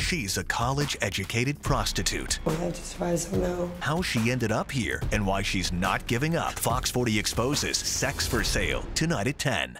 She's a college-educated prostitute. Well, I just know. How she ended up here and why she's not giving up. Fox 40 exposes Sex for Sale tonight at 10.